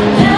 Yeah.